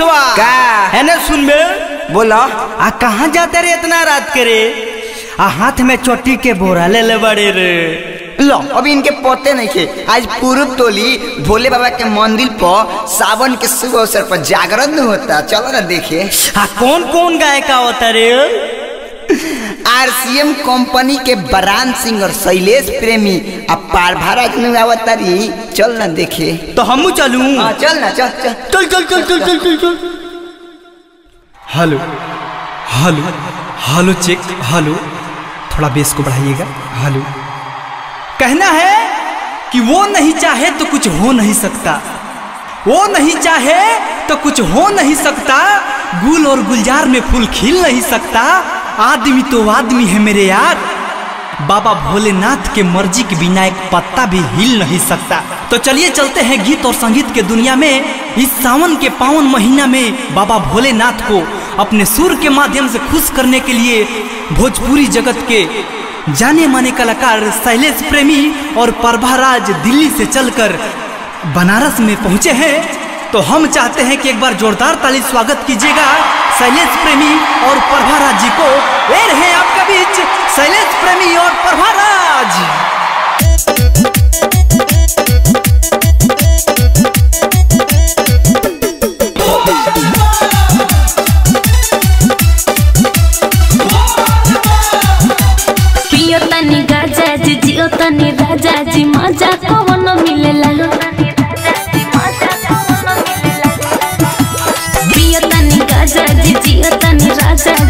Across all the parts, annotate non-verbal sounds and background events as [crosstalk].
मनीषवा का? है ना सुन बे। बोलो। आ कहाँ जाते रे इतना रात के रे? आ हाथ में चोटी के बोरा ले ले बड़े रे। लो अभी इनके पोते नहीं थे। आज पूर्व टोली भोले बाबा के मंदिर पर सावन के शुभ अवसर पर जागरण होता। चलो ना देखे आ कौन कौन गायिका होता रे? [laughs] आरसीएम कंपनी के बरान सिंह और शैलेश प्रेमी अब पारभारा आवतारी चल ना देखे। तो हम चलूँ। हाँ चल ना चल चल। चल चल चल चल चल चल चल। Hello hello hello check hello. थोड़ा बेस को बढ़ाइएगा। हेलो। कहना है कि वो नहीं चाहे तो कुछ हो नहीं सकता। वो नहीं चाहे तो कुछ हो नहीं सकता। गुल और गुलजार में फूल खिल नहीं सकता। आदमी तो आदमी है मेरे यार। बाबा भोलेनाथ के मर्ज़ी के बिना एक पत्ता भी हिल नहीं सकता। तो चलिए चलते हैं गीत और संगीत के दुनिया में। इस सावन के पावन महीना में बाबा भोलेनाथ को अपने सुर के माध्यम से खुश करने के लिए भोजपुरी जगत के जाने माने कलाकार शैलेश प्रेमी और प्रभाराज दिल्ली से चलकर बनारस में पहुँचे हैं। तो हम चाहते हैं कि एक बार जोरदार ताली स्वागत कीजिएगा शैलेश प्रेमी और प्रभाराज जी को। ये रहे आपके बीच शैलेश प्रेमी और तनी राजा। जी मज़ा कवन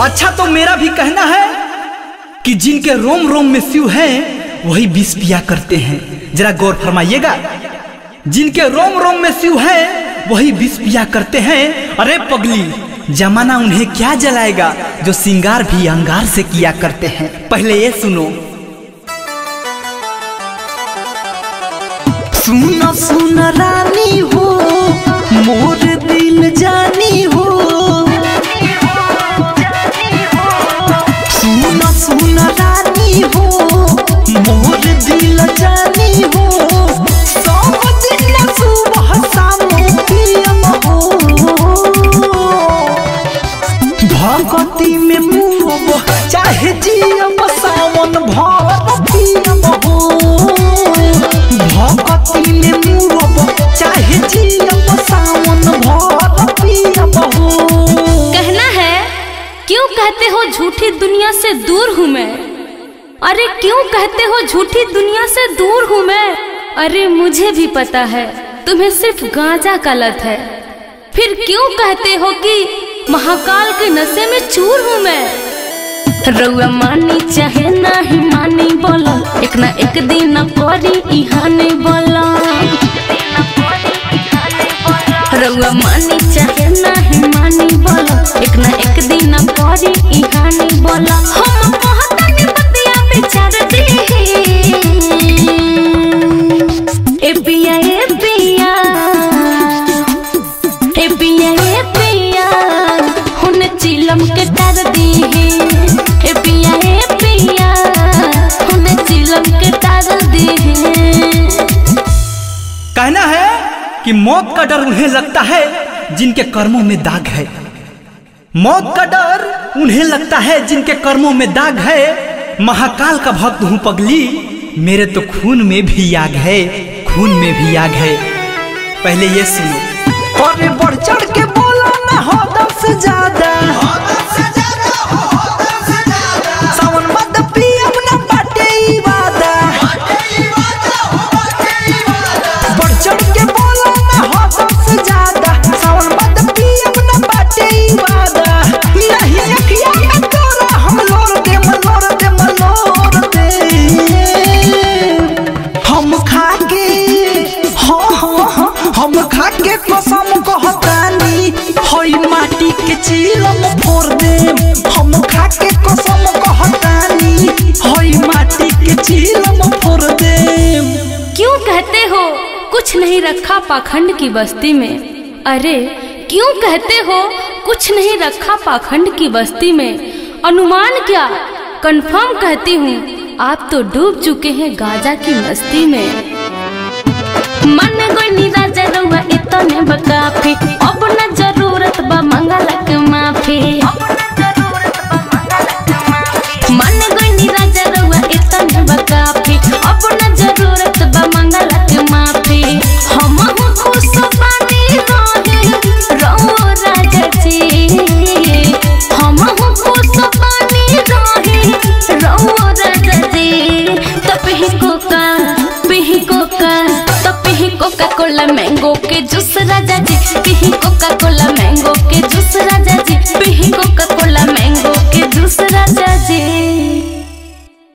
अच्छा तो मेरा भी कहना है कि जिनके रोम रोम में शिव है, वही विष पिया करते हैं। जरा गौर फरमाइएगा। जिनके रोम रोम में शिव है, वही विष पिया करते हैं। अरे पगली, जमाना उन्हें क्या जलाएगा जो सिंगार भी अंगार से किया करते हैं। पहले ये सुनो। सुनो सुन रानी हो, मोर दिल जानी हो। सुन सुन रानी हो, मोर दिल जानी हो। भगती में मुँह चाहे जियम झूठी दुनिया से दूर हूँ मैं। अरे क्यों कहते हो झूठी दुनिया से दूर हूँ मैं? अरे मुझे भी पता है, तुम्हें सिर्फ़ गांजा का लत है। फिर क्यों कहते हो कि महाकाल के नशे में चूर हूँ मैं? रउआ मानी चाहे नहीं मानी बोलो, एक ना एक दिन करी इहाने बोलो। रउआ मानी चाहे नहीं कहना है कि मौत का डर उन्हें लगता है जिनके कर्मों में दाग है। मौत का डर उन्हें लगता है जिनके कर्मों में दाग है। महाकाल का भक्त हूँ पगली मेरे तो खून में भी आग है खून में भी आग है। पहले ये सुनो। और बढ़ चढ़ के बोला ना हो दस ज़्यादा। कुछ नहीं रखा पाखंड की बस्ती में। अरे, क्यों कहते हो, कुछ नहीं रखा पाखंड की बस्ती में? अनुमान क्या? कंफर्म कहती हूँ, आप तो डूब चुके हैं गाजा की मस्ती में। मन गोनी राजा रउआ इतने बकाफी। अब न ज़रूरत बा मंगल कोका कोला मैंगो के जूस राजा जी कहीं कोका कोला